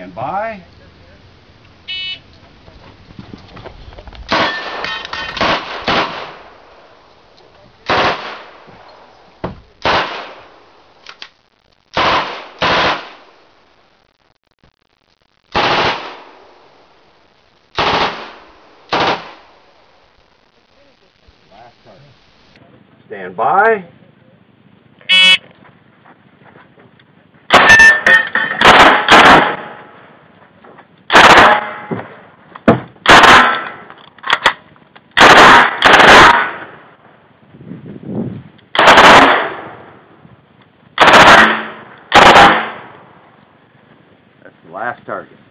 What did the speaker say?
Stand by. Stand by. Last target.